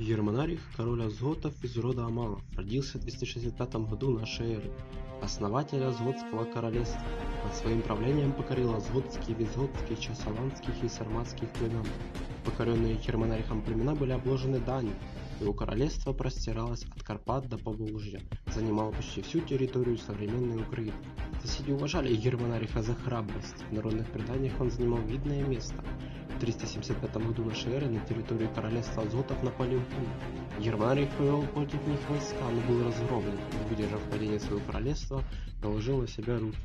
Германарих, король Азготов из рода Амалов, родился в 265 году нашей эры. Основатель Азготского королевства. Под своим правлением покорил Азготские, Визготские, Часаланских и Сарматских племен. Покоренные Германарихом племена были обложены данью. Его королевство простиралось от Карпат до Поволжья, занимало почти всю территорию современной Украины. Соседи уважали Германариха за храбрость. В народных преданиях он занимал видное место. В 375 году нашей эры на территории королевства Азотов напали гунны. Германарих повел против них войска, но был разгромлен. Выдержав падение своего королевства, наложил на себя руки.